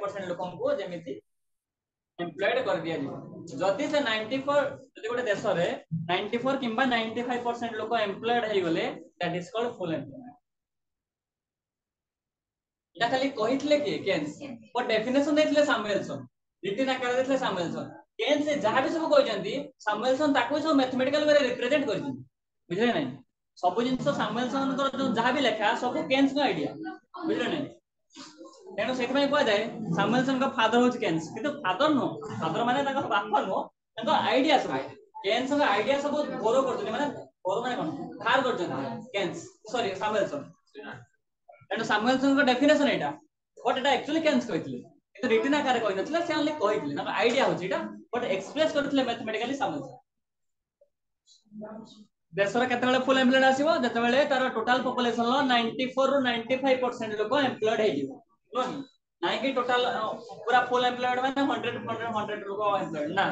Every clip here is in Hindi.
परसेंट लोक जमी एम्प्लयड कर दि जदि से 94 जदि गोटे देश रे 94 किंबा 95% लोक एम्प्लयड हे गले that is called full employment এটা খালি কইতলে কি কেন্স ও ডেফিনেশন দেইতলে স্যামুয়েলসন রিটিন আকারে দেইতলে স্যামুয়েলসন কেন্স যাহা বি সব কইজন্তি স্যামুয়েলসন তাকু সব ম্যাথমেটিক্যাল ওয়ে রিপ্রেজেন্ট করিছেন বুঝলে নাই সব জিনিস স্যামুয়েলসনଙ୍କର যাহা বি লেখা সব কেন্স নো আইডিয়া বুঝলে নাই ତେଣୁ ସେଥିପାଇଁ କୁହାଯାଏ ସାମୁଏଲସନଙ୍କ ଫାଦର ହଉଛି କେନ୍ସ କିନ୍ତୁ ଫାଦର ନୁହଁ ଫାଦର ମାନେ ତାଙ୍କ ବାପା ନୁହଁ ତାଙ୍କ ଆଇଡିଆ ସବୁ କେନ୍ସଙ୍କ ଆଇଡିଆ ସବୁ ବୋରୋ କରୁଛନ୍ତି ମାନେ ବୋରୋ ମାନେ କଣ ଧାର କରୁଛନ୍ତି କେନ୍ସ ସରି ସାମୁଏଲସନ ତେଣୁ ସାମୁଏଲସନଙ୍କ ଡେଫିନେସନ ଏଇଟା ବଟ୍ ଏଟା ଆକ୍ଚୁଆଲି କେନ୍ସ କହିଥିଲେ କିନ୍ତୁ ରିଟିନ୍ ଆକାରରେ କହିନଥିଲେ ସେ ଓନ୍ଲି କହିଥିଲେ ତାଙ୍କ ଆଇଡିଆ ହଉଛି ଏଇଟା ବଟ୍ ଏକ୍ସପ୍ରେସ୍ କରିଥିଲେ ମ୍ୟାଥମେଟିକାଲି ସାମୁଏଲସନ দেশর কেতবে ফুল এমপ্লয়েড আসব যেতবে তার টোটাল পপুলেসন নাইন্টি ফোর রু নাইন্টি ফাইভ পরসেন্ট লোক এমপ্লয়েড হয়ে नो नाइन के टोटल पूरा फुल एम्प्लॉयड मैंने हंड्रेड हंड्रेड हंड्रेड लोक एम्प्लॉयड ना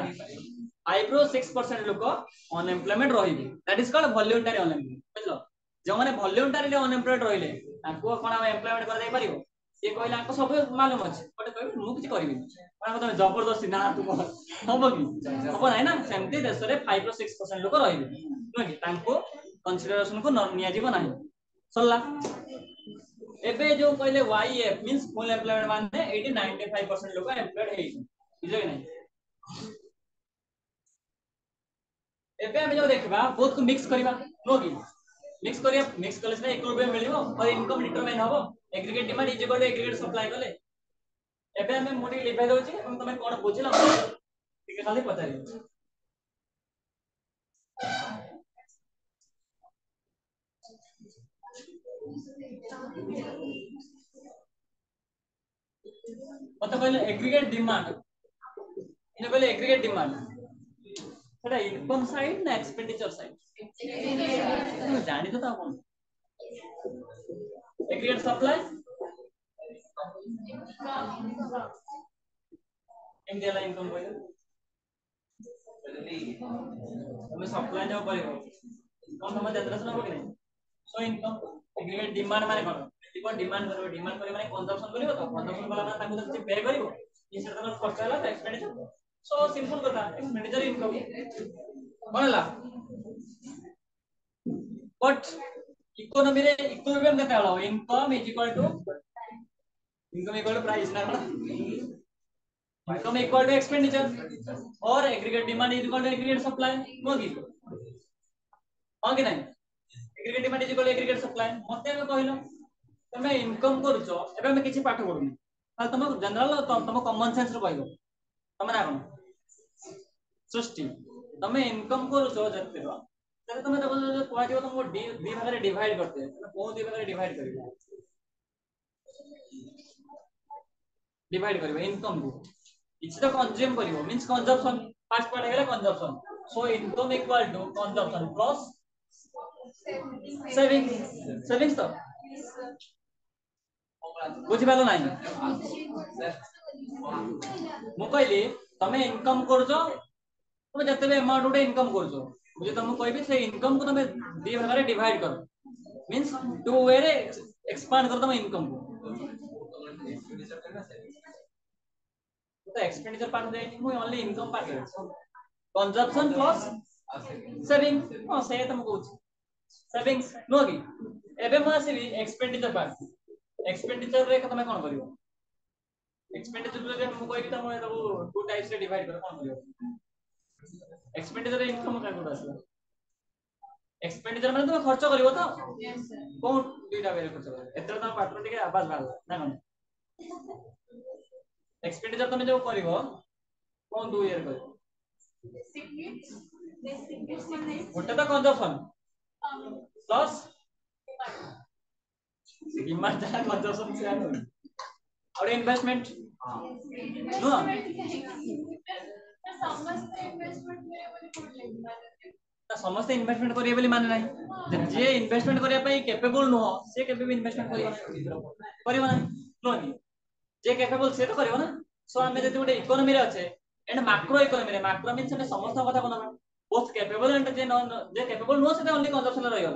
आईब्रो सिक्स परसेंट लोक अनएम्प्लॉयमेंट रही that is called voluntary unemployment बुझल जो मैंने भल्यूंटारी अनएम्प्लॉयड रहिले ताको कोन हम एम्प्लॉयमेंट कर दे परियो ये कहला को सब मालूम अछि बट कहबे मु किछ करबि पण तमे जबरदस्ती ना तू हबो कि हबो नाही ना सेमते देश रे 5 रो 6% लोक रहिबे नोकि तांको कन्सिडरेशन को निया जीव नाही सरला ଏବେ ଯୋଉ କହିଲେ Y F means full employment ମାନେ ଏଇଠି 95% ଲୋକ ଏମ୍ପ୍ଲୟଡ ହେଇଛନ୍ତି ବୁଝିଲେ କି ନାହିଁ ଏବେ ଆମେ ଯୋଉ ଦେଖିବା ବହୁତକୁ ମିକ୍ସ କରିବା ନୁହଁ କି ମିକ୍ସ କରିବା ମିକ୍ସ କଲେ ସିନା ଇକ୍ୱିଲିବ୍ରିୟମ ମିଳିବ ଆଉ ଇନକମ ଡିଟରମାଇନ ହବ aggregate demand is equal to aggregate supply କଲେ ଏବେ ଆମେ ମୁଁ ଟିକେ ଲିଭାଇ ଦଉଛି ଏବଂ ତମେ କଣ ବୁଝିଲ ଟିକେ ଖାଲି ପଚାରିବ অর্থাৎ হইলো এগ্রিগেট ডিমান্ড এটা বলে এগ্রিগেট ডিমান্ড সেটা ইনকম সাইড না এক্সপেন্ডিচার সাইড জানি তো আপন এগ্রিগেট সাপ্লাই এমডি লা ইনকম কইলে তুমি সাপ্লাই যাও পারিব কোন তোমার দেতরাস না বলি সো ইনকম এগ্রিগেট ডিমান্ড মানে কোন দিব ডিমান্ড করবে ডিমান্ড করে মানে কনজাম্পশন করিব তো কনজাম্পশন কলা মানে তাকে যদি পে করিব ইনসেট তার খরচ হলো তো এক্সপেন্ডিচার সো সিম্পল কথা এক্সপেন্ডিচার ইনকম বললা बट इकोनॉमी रे इक्विलिब्रियम केते hello income is equal to income equal to price ना इनकम इक्वल टू एक्सपेंडिचर और aggregate demand is equal to aggregate supply होगी होगी नहीं aggregate demand is equal to aggregate supply मते हम कहिलो तमे इनकम करजो एबे हम किछि पाठ पढुनी हा तमे जनरल तमे कॉमन सेंस रे कहिलो तमे ना कोन सृष्टि तमे इनकम करजो जते रो तमे तमे तब जो तमे डी डी भाग रे डिवाइड करते को डी भाग रे डिवाइड करियो डिवाइड करियो इनकम को किछि तो कंज्यूम करियो मींस कंजम्पशन फर्स्ट पार्ट हेले consumption so income equal to consumption plus saving savings तो बुझिपाल ना मु कहली तुम इनकम कर तुम जिते भी एमाउंट गोटे इनकम कर मुझे तुमको कहबी से इनकम को तुम दी भाग डिवाइड करो मींस टू वे रे एक्सपांड कर तुम इनकम को तो एक्सपेंडिचर पार्ट देनी मु only income part consumption plus saving हां से तुम कहू savings ନୁହଁ କି ଏବେ ମୁଁ ଆସିବି expenditure part expenditure ରେ ତମେ କଣ କରିବ expenditure ରେ ମୁଁ କହିବି ତମେ ତାକୁ two types ରେ divide କର କଣ କରିବ expenditure ରେ income କାହାକୁ ଆସିବ एक्सपेंडिचर মানে তুমি খরচ করিব তো यस सर কোন দুইটা বের খরচ করিব এতরা তো পাটর টিকে আবাজ ভাল না কোন एक्सपेंडिचर তুমি যে করিব কোন দুই ইয়ার করিব বেসিক নিডস বেসিক নিডস মানে গোটা তো কনজাম্পশন plus ডিমান্ড দ্বারা কনজাম্পশন শেয়ার হবে আর ইনভেস্টমেন্ট নো ସମସ୍ତେ ইনভেস্টমেন্ট କରିବେ ବୋଲି ମାନେ ନାହିଁ ଯିଏ ଇନଭେଷ୍ଟମେଣ୍ଟ କରିବା ପାଇଁ କେପେବୁଲ ନୁହଁ ସେ କେବେ ବି ଇନଭେଷ୍ଟମେଣ୍ଟ କରିବ କରିବ ନା ନୁହଁ ଯିଏ କେପେବୁଲ ସେ ତ କରିବ ନା ସୋ ଆମେ ଯଦି ଗୋଟେ ଇକୋନୋମିରେ ଅଛେ ଏଣ୍ଡ ମାକ୍ରୋ ଇକୋନୋମିରେ ମାକ୍ରୋ ମିନ୍ସ ଆମେ ସମସ୍ତଙ୍କ କଥା ବନବା మోస్ట్ కేపబుల్ అంటే they know they capable knows అంటే ఓన్లీ కన్సెప్షన్ లో రహిగల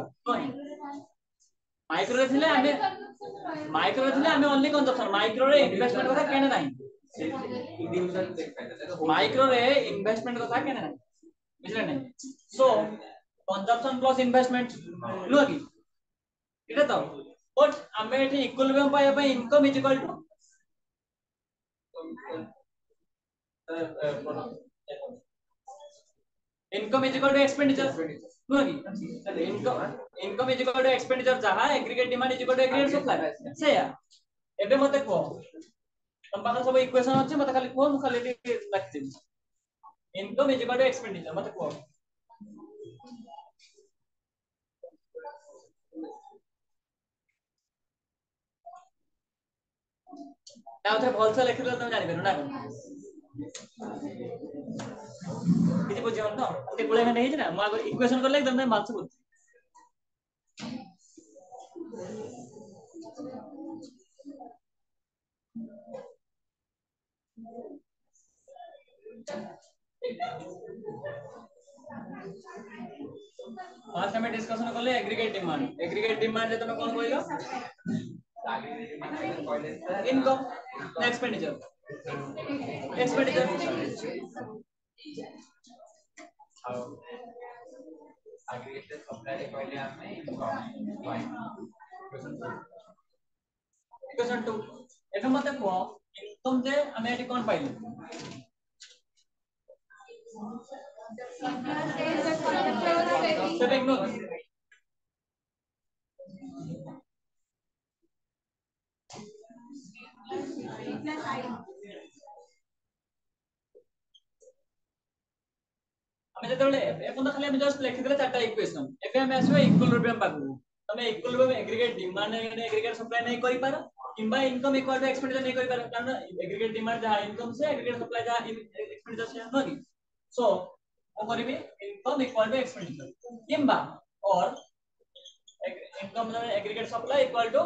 మైక్రో థిలే ఆమె మైక్రో థిలే ఆమె ఓన్లీ కన్సెప్షన్ మైక్రో రే ఇన్వెస్ట్మెంట్ কথা కేనే নাই మైక్రో రే ఇన్వెస్ట్మెంట్ কথা కేనే নাই বুঝলে নাই సో কনজাম্পশন প্লাস ইনভেস্টমেন্ট নুহ কি এটা তো বট আমি এটি ইকুইলিব্রিয়াম পাইয়া পাই income is equal to income is equal to expenditure নুকি তাহলে income income is equal to expenditure যাহা aggregate demand is equal to aggregate supply সেয়া এবে মতে কো তম পাখা সব ইকুয়েশন আছে মতে খালি কো মু খালি লিখতে income is equal to expenditure মতে কো ଆଉ ଥରେ ଭଲସେ ଲେଖିଦେଲେ ତମେ ଜାଣିପାରିବ ନା ඉතින් පොඩි යන්න අපිට කුලේ ගන්න හේතුව නෑ මම ඉක්වේෂන් කරලා ඉතින් දැන් මල්ස් පුත් फास्ट हमें डिस्कशन कर ले एग्रीगेट डिमांड एग्रीगेट डिमांड है तो मैं कौन बोलेगा income expenditure It's pretty good. Aggregated supply पहले आपने इक्वेशन 2 एटा मते को इनकम जे हमें एटी कोन पाइले सब इग्नोर ଆମେ ଯେତେବେଳେ এখন ତ ଖାଲି ଆମେ ଜଷ୍ଟ ଲେଖିଦେଲେ ଚାରିଟା ଇକ୍ୱେସନ ଏବେ ଆମେ ଆସିବା ଇକ୍ୱିଲିବ୍ରିୟମ ପାଖକୁ ତମେ equilibrium aggregate demand aggregate supply ନେଇ କରିପାର কিংবা ইনকম ইকুয়াল টু এক্সপেন্ডিচার নেই করি পারে কারণ এগ্রিগেট ডিমান্ড যা ইনকম সে এগ্রিগেট সাপ্লাই যা এক্সপেন্ডিচার সে নকি সো ও করিবে ইনকম ইকুয়াল টু এক্সপেন্ডিচার কিংবা অর ইনকম মানে aggregate supply equal to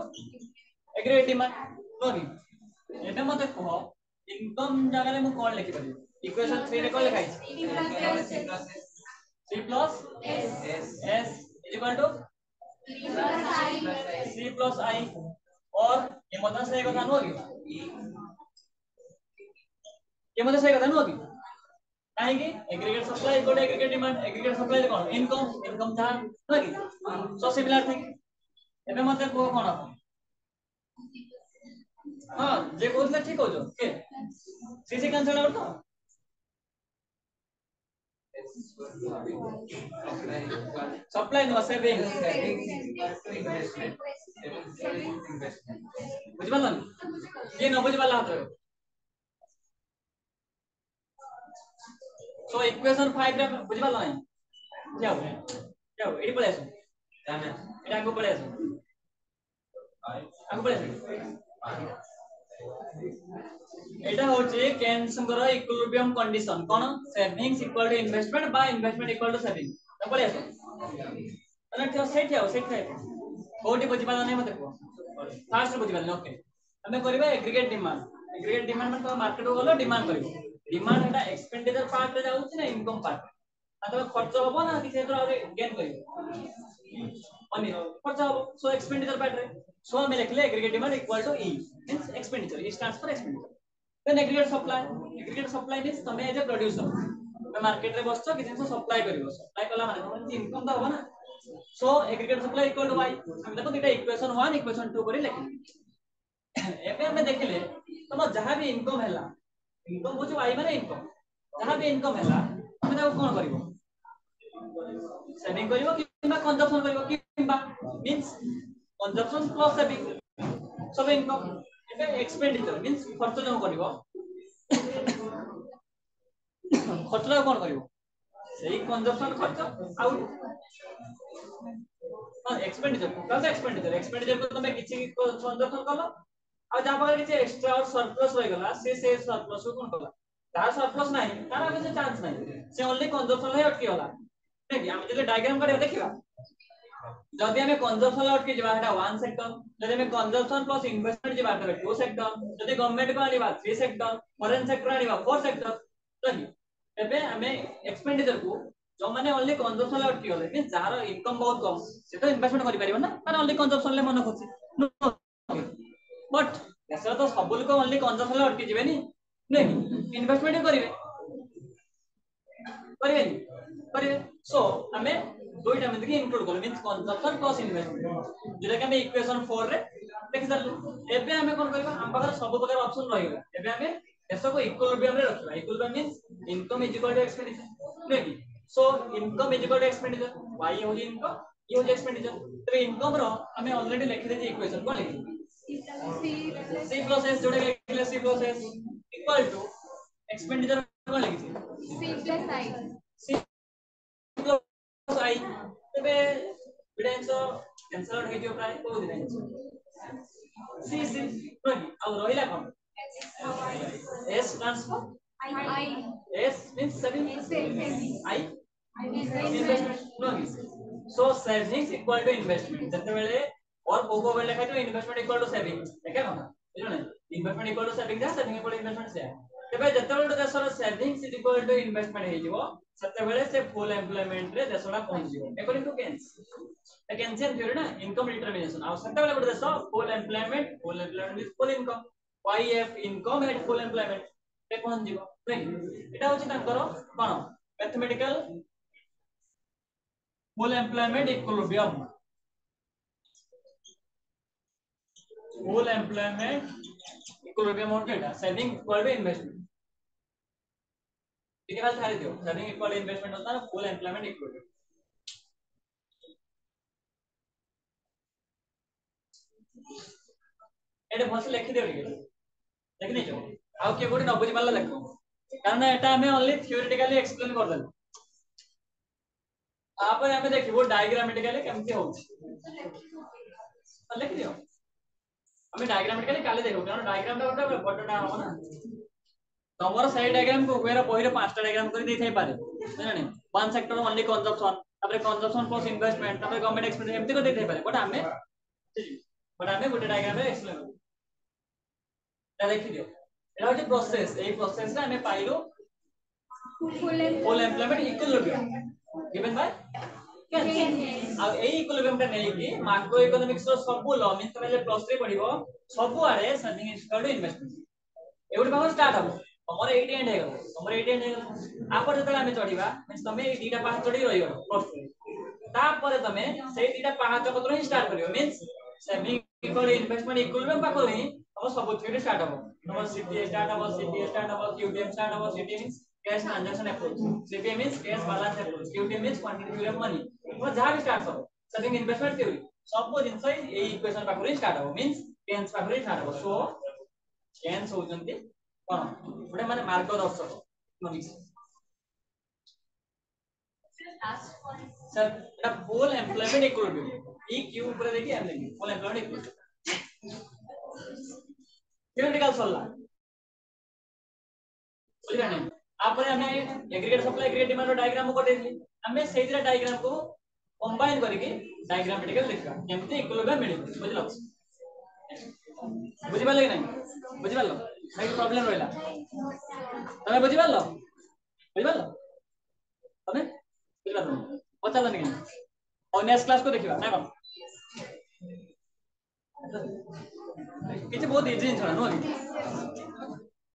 aggregate demand নকি এটা মতে কহ ইনকম জায়গায় মু কোন লিখি পারিবে ইকুয়েশন 3 রে কোন লেখা আছে 3 plus s s is equal to 3 plus i 3 plus i और ये मतलब सही का धन होगी ये मतलब सही का धन होगी कहेंगे aggregate supply equal to aggregate demand aggregate supply कौन इनकम इनकम था लगी सो सिमिलर थिंग एबे मतलब को कौन अपन हां जे कोतले ठीक हो जो के सीसी कैंसिल आउट तो Supply no saving. Investment. Investment. बुझ वाला ये ना बुझ वाला तो सो इक्वेशन फाइव का बुझ वाला नहीं क्या हुआ क्या हुआ इडी पढ़े सो क्या मैं इडी आगे पढ़े सो आगे पढ़े सो এটা হচ্ছে কেনসঙ্কর ইকুইলিব্রিয়াম কন্ডিশন কোন সেভিংস ইকুয়াল টু ইনভেস্টমেন্ট বা ইনভেস্টমেন্ট ইকুয়াল টু সেভিং তাহলে আসো তাহলে ঠিক সেইটি আও সেইটি থাই কোটি বুঝি পালা নাই মতে কো ফার্স্ট বুঝি পালা ওকে আমি করিবা এগ্রিগেট ডিমান্ড এগ্রিগেট ডিমান্ড মানে তো মার্কেট গলো ডিমান্ড করিব ডিমান্ড এটা এক্সপেন্ডিচার পার্ট রে যাউছি না ইনকম পার্ট अथवा खर्च हम ना किसी क्षेत्र में गेन कर खर्च हम सो एक्सपेंडिचर पार्ट रे सो हमें लिख ले aggregate demand equal to E means expenditure E stands for expenditure then aggregate supply aggregate supply means તમે as a producer તમે માર્કેટ રે બસછો કે જેનસો સપ્લાય કરીબો સપ્લાય કલા માને તમને ઇનકમ તો હોવા ના સો aggregate supply equal to y আমি দেখো এটা ইকুয়েশন 1 ইকুয়েশন 2 করে লিখি এবে আমি দেখিলে তোমার যাহা বি ইনকম হেলা ইনকম বুঝো y মানে ইনকম যাহা বি ইনকম হেলা তুমি তাকে কোন করিব সেভিং করিব কিংবা কনজাম্পশন করিব কিংবা মিন্স কনজাম্পশন প্লাস সেভিং সব ইনকম এক্সপেন্ডিচার মিন্স খরচ যা করিব খরচটা কোন করিব সেই কনজাম্পশন খরচ আউট হ্যাঁ এক্সপেন্ডিচার টোটাল এক্সপেন্ডিচার এক্সপেন্ডিচার তো তুমি কিছু কনজাম্পশন কলো আর যা পাখে কিছু এক্সট্রা আর সারপ্লাস হই গলা সে সে সারপ্লাস কোন কলা তার সারপ্লাস নাই তার আর কিছু চান্স নাই সে অনলি কনজাম্পশন হই অটকি গলা দেখি আমি যদি ডায়াগ্রাম করি দেখিবা যদি আমি কনজম্পশন অটকি যা সেটা ওয়ান সেক্টর যদি আমি কনজম্পশন প্লস ইনভেস্টমেন্ট যা সেটা টু সেক্টর যদি গভর্নমেন্ট কো আনিবা থ্রি সেক্টর ফরেন সেক্টর আনিবা ফোর সেক্টর চলি এবে আমি এক্সপেন্ডিচার কো जो माने ओनली कंजम्पशन अटकी गले मीन जार इनकम बहुत कम से तो इन्वेस्टमेंट करि परिबो ना माने ओनली कंजम्पशन ले मन खोसी बट ऐसा तो सब लोग ओनली कंजम्पशन ले अटकी जिवे नी नहीं इन्वेस्टमेंट करिवे करिवे करिवे सो हमें দুইটা মিনকে ইনক্লুড করলাম মিন্স কনজাম্পশন প্লাস ইনভেস্টমেন্ট যেটাকে আমি ইকুয়েশন 4 রে দেখি সারলু এবে আমি কোন করিবা আম পাখে সব প্রকার অপশন রহিবা এবে আমি এসবু ইকুইলিব্রিয়াম রে রাখিবা equilibrium means income is equal to expenditure নাকি so income is equal to expenditure y হল ইনকাম e হল এক্সপেন্ডিচার তবে ইনকাম র আমি অলরেডি লিখে দিয়েছি ইকুয়েশন কোন লিখি c plus s जोड़े लिखले c plus s equal to expenditure कोन लिखी c plus i ଯାଇ ତେବେ ଏଇଟା ଜିନିଷ କ୍ୟାନସଲ ହେଇଯିବ ପ୍ରାୟ କୋଉ ଦିନ ସି ସି ନୁହେଁ କି ଆଉ ରହିଲା କଣ S transfer S means saving I so savings equal to investment ଯେତେବେଳେ or କୋଉ କୋଉ ବେଳେ ଲେଖାଯିବ investment equal to saving ଲେଖା କଣ ବୁଝିଲ ନା investment equal to saving ଯାହା saving equal to investment ସେୟା ତେବେ ଯେତେବେଳେ ଦେଶର savings is equal to investment ହେଇଯିବ ସେତେବେଳେ ସେ ଫୁଲ ଏମ୍ପ୍ଲୟମେଣ୍ଟରେ ଦେଶଟା ପହଞ୍ଚିଯିବ according to Keynes Keynesian theory ନା ଇନକମ୍ ଡିଟରମିନେସନ୍ ଆଉ ସେତେବେଳେ ଗୋଟେ ଦେଶ full employment full employment means full income Y F income at full employment ରେ ପହଞ୍ଚିଯିବ ନାଇଁ ଏଟା ହଉଛି ତାଙ୍କର କ'ଣ mathematical full employment equilibrium full employment equilibrium or delta selling equal to investment ठीक है बात सारे देखो सेलिंग इक्वल इन्वेस्टमेंट होता है ना फुल एम्प्लॉयमेंट इक्वल এটা ভালসে লিখে দিও ঠিক আছে লিখে নিছো আও কে কোটি নবুঝি পারলা লেখো কারণ এটা আমি অনলি থিওরিটিক্যালি এক্সপ্লেন করে দিলাম তারপরে আমি দেখিব ডায়াগ্রামেটিক্যালি কেমতে হচ্ছে লিখে দিও আমি डायग्राम କାଲି କାଲି ଦେଖିବୁ କାରଣ ଡାଇଗ୍ରାମଟା ଗୋଟେ ବଡ଼ଟା ହବ ନା ତମର ସେଇ ଡାଇଗ୍ରାମକୁ ହୁଏର ବହିରେ ପାଞ୍ଚଟା ଡାଇଗ୍ରାମ କରି ଦେଇଥାଇପାରେ ଜାଣି ୱାନ୍ ସେକ୍ଟର ଓନ୍ଲି କନଜମ୍ପସନ୍ ତାପରେ କନଜମ୍ପସନ୍ ପ୍ଲସ୍ ଇନଭେଷ୍ଟମେଣ୍ଟ ତାପରେ ଗଭର୍ଣ୍ଣମେଣ୍ଟ ଏକ୍ସପେନ୍ସ ଏମିତି କରି ଦେଇଥାଇପାରେ ବଟ୍ ଆମେ ବଟ୍ ଆମେ ଗୋଟେ ଡାଇଗ୍ରାମରେ ଏକ୍ସପ୍ଲେନ୍ କରୁ এটা ଦେଖିଦିও এটা হচ্ছে প্রসেস এই প্রসেসটা আমি পাইলো full employment equilibrium given by ଆଉ ଏଇ ଇକୋଲୋବିୟମଟା ନେଇକି ମାକ୍ରୋ ଇକୋନୋମିକ୍ସ ର ସବୁ ଲ ମିନ୍ସ ତମେ ଯେତେବେଳେ ପ୍ଲସ୍ 3 ପଢିବ ସବୁଆଡେ ସର୍ଭିଂ ଇନ୍ଷ୍ଟଲ୍ଡ ଇନଭେଷ୍ଟମେଣ୍ଟ ଏଗୁଡିକ ଆମର ଷ୍ଟାର୍ଟ ହବ ତମର ଏଇଟି ଏଣ୍ଡ ହେଇଗଲା ତମର ଏଇଟି ଏଣ୍ଡ ହେଇଗଲା ଆପରେ ଯେତେବେଳେ ଆମେ ଚଢିବା ମିନ୍ସ ତମେ ଏଇ ଦିଟା ପାହାଚ ଚଢିକି ରହିଗଲ ପ୍ଲସ୍ 3 ତାପରେ ତମେ ସେଇ ଦିଟା ପାହାଚ ପତ୍ର ହିଁ ଷ୍ଟାର୍ଟ କରିବ ମିନ୍ସ ସର୍ଭିଂ ଇକୋଲୋ ଇନଭେଷ୍ଟମେଣ୍ଟ ଇକୋଲୋବିୟମ ପାଖରୁ ହିଁ ତମ ସବୁ ଥିଓରି ଷ୍ଟାର୍ଟ ହବ ତମର ସିଟିଏ ଷ୍ଟାର୍ଟ ହବ ସିଟିଏ ଷ୍ଟାର୍ଟ ହବ କ୍ୟୁଟିଏମ୍ ଷ୍ଟାର୍ଟ ହବ CTA means cash transaction approach. CPM means cash balance approach. QT means quantity of money. was jhar start sabo serving investment theory suppose inside a equation pakuri start abo means tens pakuri start abo so tens hojanti kon ଗୋଟେ ମାନେ ମାର୍ଗଦର୍ଶକ ଇକୋନୋମିକ୍ସ ସାର୍ ଏଟା full employment equality E Q ଉପରେ ଦେଖି ଆମେ ଲେଖିବୁ ଫୁଲ ଏମ୍ପ୍ଲୟମେଣ୍ଟ ଇକ୍ୱାଲିଟି थियोरेटिकल सल्ला बुझला नहीं आपरे हमें aggregate supply aggregate demand diagram को दे दिली हमें सेही डायग्राम को কম্বাইন করিকি ডায়াগ্রাম টিকে লিখবা কেমতে ইকুইলিব্রিয়াম মিলিব বুঝল বুঝি পারলে না বুঝি পারলো ভাই প্রবলেম রইলা তুমি বুঝি পারলো বুঝি পারলো তুমি বুঝি পারলো পচারলো নাকি और नेक्स्ट क्लास को देखिबा ना कोन किछ बहुत इजी जिन छना नो